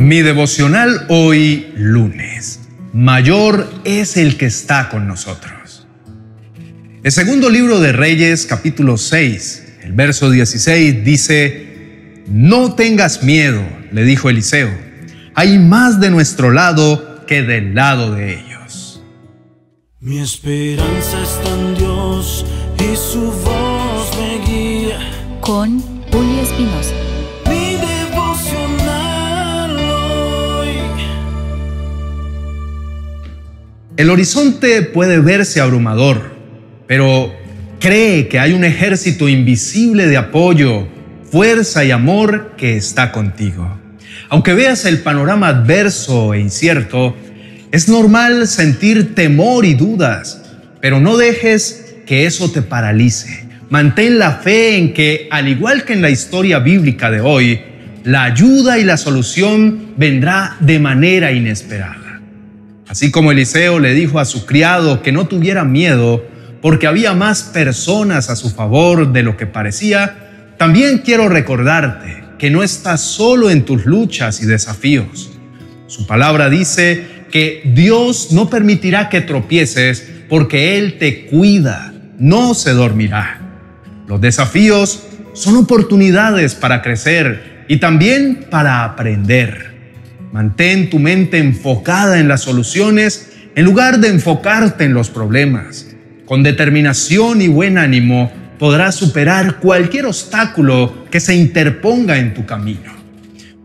Mi devocional hoy lunes. Mayor es el que está con nosotros. El segundo libro de Reyes, capítulo 6, el verso 16 dice, No tengas miedo, le dijo Eliseo, hay más de nuestro lado que del lado de ellos. Mi esperanza está en Dios y su voz me guía. Con Julio Espinosa. El horizonte puede verse abrumador, pero cree que hay un ejército invisible de apoyo, fuerza y amor que está contigo. Aunque veas el panorama adverso e incierto, es normal sentir temor y dudas, pero no dejes que eso te paralice. Mantén la fe en que, al igual que en la historia bíblica de hoy, la ayuda y la solución vendrá de manera inesperada. Así como Eliseo le dijo a su criado que no tuviera miedo porque había más personas a su favor de lo que parecía, también quiero recordarte que no estás solo en tus luchas y desafíos. Su palabra dice que Dios no permitirá que tropieces porque Él te cuida, no se dormirá. Los desafíos son oportunidades para crecer y también para aprender. Mantén tu mente enfocada en las soluciones en lugar de enfocarte en los problemas. Con determinación y buen ánimo podrás superar cualquier obstáculo que se interponga en tu camino.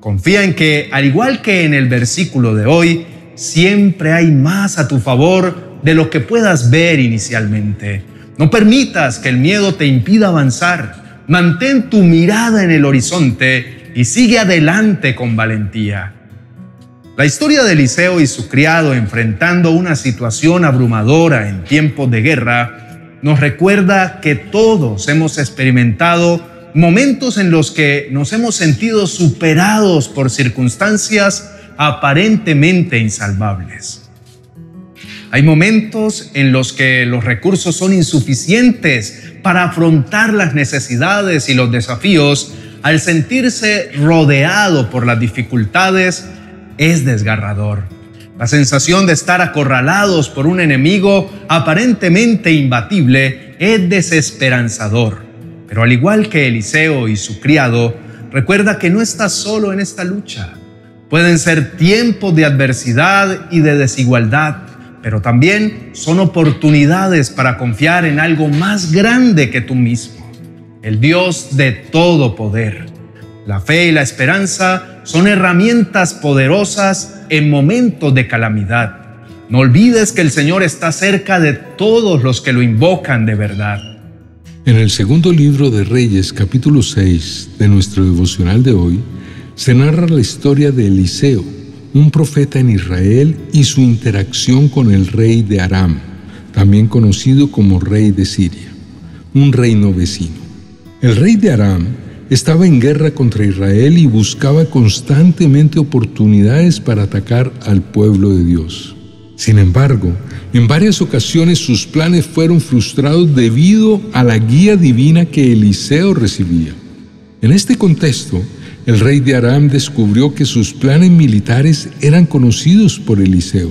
Confía en que, al igual que en el versículo de hoy, siempre hay más a tu favor de lo que puedas ver inicialmente. No permitas que el miedo te impida avanzar. Mantén tu mirada en el horizonte y sigue adelante con valentía. La historia de Eliseo y su criado enfrentando una situación abrumadora en tiempos de guerra nos recuerda que todos hemos experimentado momentos en los que nos hemos sentido superados por circunstancias aparentemente insalvables. Hay momentos en los que los recursos son insuficientes para afrontar las necesidades y los desafíos al sentirse rodeado por las dificultades es desgarrador. La sensación de estar acorralados por un enemigo aparentemente imbatible es desesperanzador. Pero al igual que Eliseo y su criado, recuerda que no estás solo en esta lucha. Pueden ser tiempos de adversidad y de desigualdad, pero también son oportunidades para confiar en algo más grande que tú mismo, el Dios de todo poder. La fe y la esperanza son herramientas poderosas en momentos de calamidad. No olvides que el Señor está cerca de todos los que lo invocan de verdad. En el segundo libro de Reyes, capítulo 6 de nuestro devocional de hoy, se narra la historia de Eliseo, un profeta en Israel, y su interacción con el rey de Aram, también conocido como rey de Siria, un reino vecino. El rey de Aram estaba en guerra contra Israel y buscaba constantemente oportunidades para atacar al pueblo de Dios. Sin embargo, en varias ocasiones sus planes fueron frustrados debido a la guía divina que Eliseo recibía. En este contexto, el rey de Aram descubrió que sus planes militares eran conocidos por Eliseo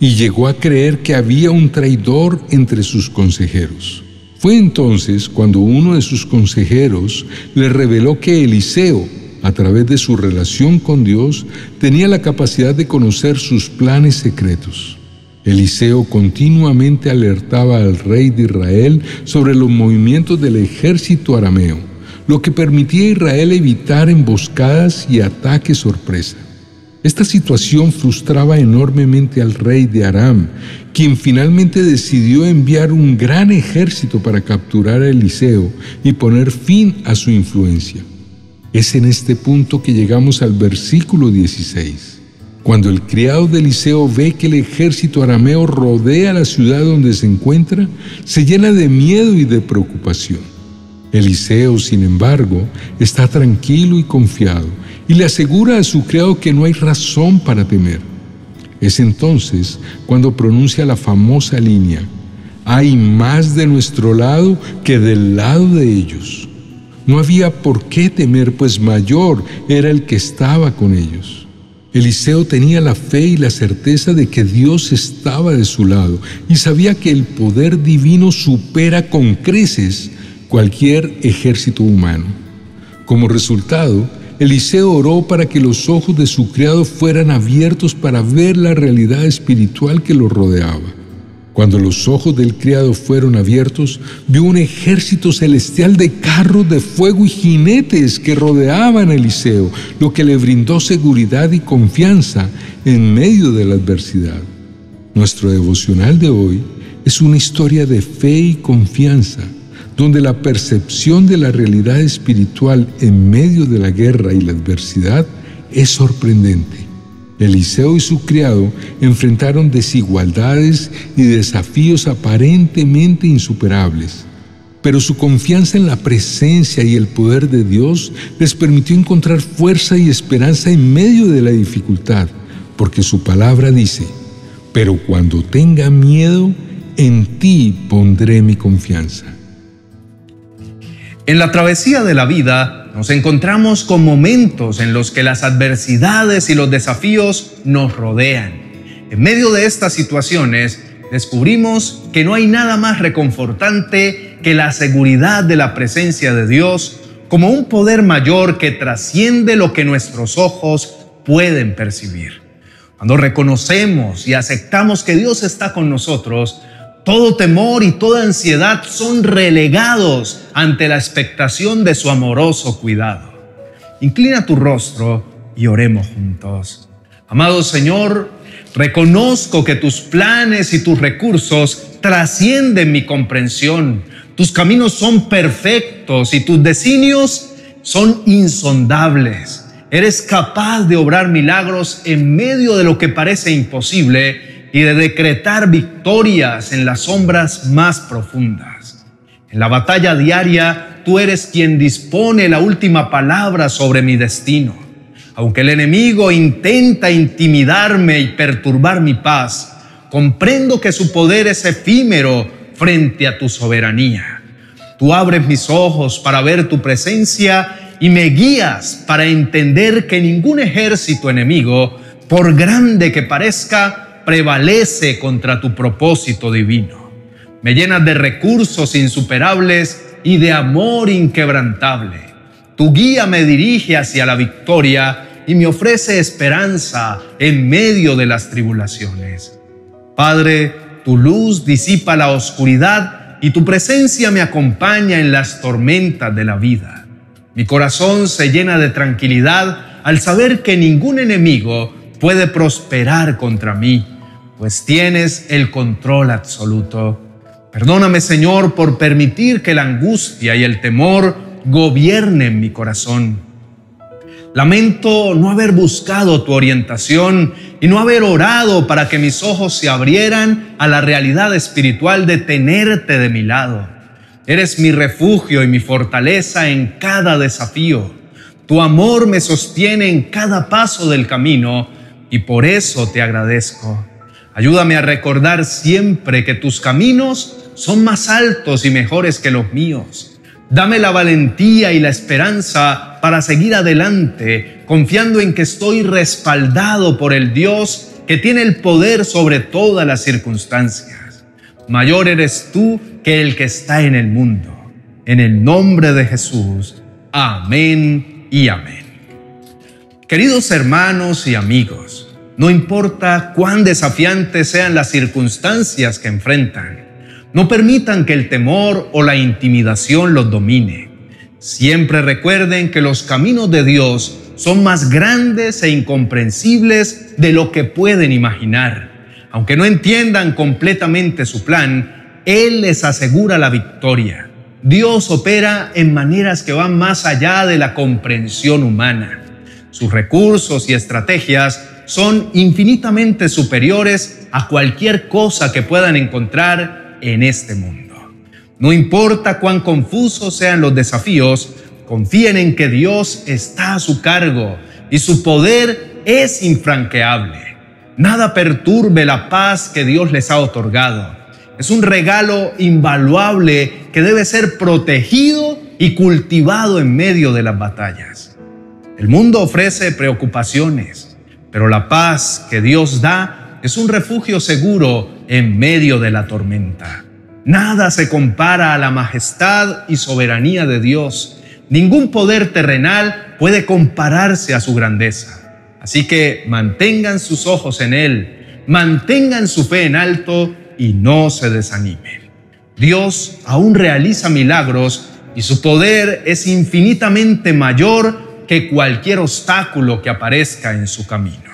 y llegó a creer que había un traidor entre sus consejeros. Fue entonces cuando uno de sus consejeros le reveló que Eliseo, a través de su relación con Dios, tenía la capacidad de conocer sus planes secretos. Eliseo continuamente alertaba al rey de Israel sobre los movimientos del ejército arameo, lo que permitía a Israel evitar emboscadas y ataques sorpresa. Esta situación frustraba enormemente al rey de Aram, quien finalmente decidió enviar un gran ejército para capturar a Eliseo y poner fin a su influencia. Es en este punto que llegamos al versículo 16. Cuando el criado de Eliseo ve que el ejército arameo rodea la ciudad donde se encuentra, se llena de miedo y de preocupación. Eliseo, sin embargo, está tranquilo y confiado y le asegura a su criado que no hay razón para temer. Es entonces cuando pronuncia la famosa línea, hay más de nuestro lado que del lado de ellos. No había por qué temer, pues mayor era el que estaba con ellos. Eliseo tenía la fe y la certeza de que Dios estaba de su lado y sabía que el poder divino supera con creces cualquier ejército humano. Como resultado, Eliseo oró para que los ojos de su criado fueran abiertos para ver la realidad espiritual que lo rodeaba. Cuando los ojos del criado fueron abiertos, vio un ejército celestial de carros de fuego y jinetes que rodeaban a Eliseo, lo que le brindó seguridad y confianza en medio de la adversidad. Nuestro devocional de hoy es una historia de fe y confianza, donde la percepción de la realidad espiritual en medio de la guerra y la adversidad es sorprendente. Eliseo y su criado enfrentaron desigualdades y desafíos aparentemente insuperables, pero su confianza en la presencia y el poder de Dios les permitió encontrar fuerza y esperanza en medio de la dificultad, porque su palabra dice, pero cuando tenga miedo, en ti pondré mi confianza. En la travesía de la vida, nos encontramos con momentos en los que las adversidades y los desafíos nos rodean. En medio de estas situaciones, descubrimos que no hay nada más reconfortante que la seguridad de la presencia de Dios como un poder mayor que trasciende lo que nuestros ojos pueden percibir. Cuando reconocemos y aceptamos que Dios está con nosotros, todo temor y toda ansiedad son relegados ante la expectación de su amoroso cuidado. Inclina tu rostro y oremos juntos. Amado Señor, reconozco que tus planes y tus recursos trascienden mi comprensión. Tus caminos son perfectos y tus designios son insondables. Eres capaz de obrar milagros en medio de lo que parece imposible y de decretar victorias en las sombras más profundas. En la batalla diaria, tú eres quien dispone la última palabra sobre mi destino. Aunque el enemigo intenta intimidarme y perturbar mi paz, comprendo que su poder es efímero frente a tu soberanía. Tú abres mis ojos para ver tu presencia y me guías para entender que ningún ejército enemigo, por grande que parezca, prevalece contra tu propósito divino. Me llenas de recursos insuperables y de amor inquebrantable. Tu guía me dirige hacia la victoria y me ofrece esperanza en medio de las tribulaciones. Padre, tu luz disipa la oscuridad y tu presencia me acompaña en las tormentas de la vida. Mi corazón se llena de tranquilidad al saber que ningún enemigo puede prosperar contra mí pues tienes el control absoluto. Perdóname, Señor, por permitir que la angustia y el temor gobiernen mi corazón. Lamento no haber buscado tu orientación y no haber orado para que mis ojos se abrieran a la realidad espiritual de tenerte de mi lado. Eres mi refugio y mi fortaleza en cada desafío. Tu amor me sostiene en cada paso del camino y por eso te agradezco. Ayúdame a recordar siempre que tus caminos son más altos y mejores que los míos. Dame la valentía y la esperanza para seguir adelante, confiando en que estoy respaldado por el Dios que tiene el poder sobre todas las circunstancias. Mayor eres tú que el que está en el mundo. En el nombre de Jesús. Amén y amén. Queridos hermanos y amigos, no importa cuán desafiantes sean las circunstancias que enfrentan. No permitan que el temor o la intimidación los domine. Siempre recuerden que los caminos de Dios son más grandes e incomprensibles de lo que pueden imaginar. Aunque no entiendan completamente su plan, Él les asegura la victoria. Dios opera en maneras que van más allá de la comprensión humana. Sus recursos y estrategias son infinitamente superiores a cualquier cosa que puedan encontrar en este mundo. No importa cuán confusos sean los desafíos, confíen en que Dios está a su cargo y su poder es infranqueable. Nada perturbe la paz que Dios les ha otorgado. Es un regalo invaluable que debe ser protegido y cultivado en medio de las batallas. El mundo ofrece preocupaciones, pero la paz que Dios da es un refugio seguro en medio de la tormenta. Nada se compara a la majestad y soberanía de Dios. Ningún poder terrenal puede compararse a su grandeza. Así que mantengan sus ojos en Él, mantengan su fe en alto y no se desanimen. Dios aún realiza milagros y su poder es infinitamente mayor que cualquier obstáculo que aparezca en su camino.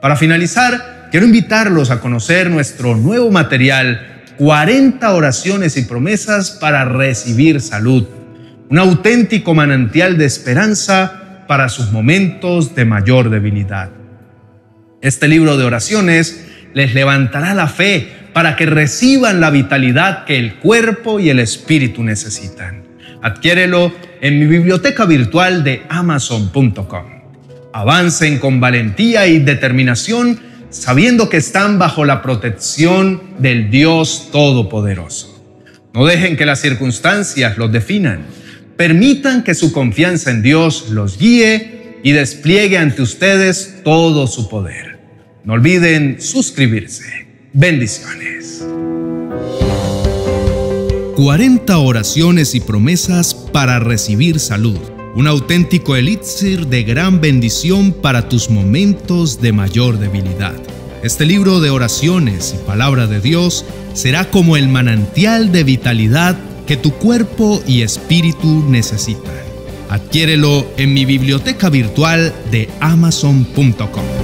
Para finalizar, quiero invitarlos a conocer nuestro nuevo material, 40 oraciones y promesas para recibir salud, un auténtico manantial de esperanza para sus momentos de mayor debilidad. Este libro de oraciones les levantará la fe para que reciban la vitalidad que el cuerpo y el espíritu necesitan. Adquiérelo en mi biblioteca virtual de amazon.com. Avancen con valentía y determinación sabiendo que están bajo la protección del Dios Todopoderoso. No dejen que las circunstancias los definan. Permitan que su confianza en Dios los guíe y despliegue ante ustedes todo su poder. No olviden suscribirse. Bendiciones. 40 oraciones y promesas para recibir salud. Un auténtico elixir de gran bendición para tus momentos de mayor debilidad. Este libro de oraciones y palabra de Dios será como el manantial de vitalidad que tu cuerpo y espíritu necesitan. Adquiérelo en mi biblioteca virtual de amazon.com.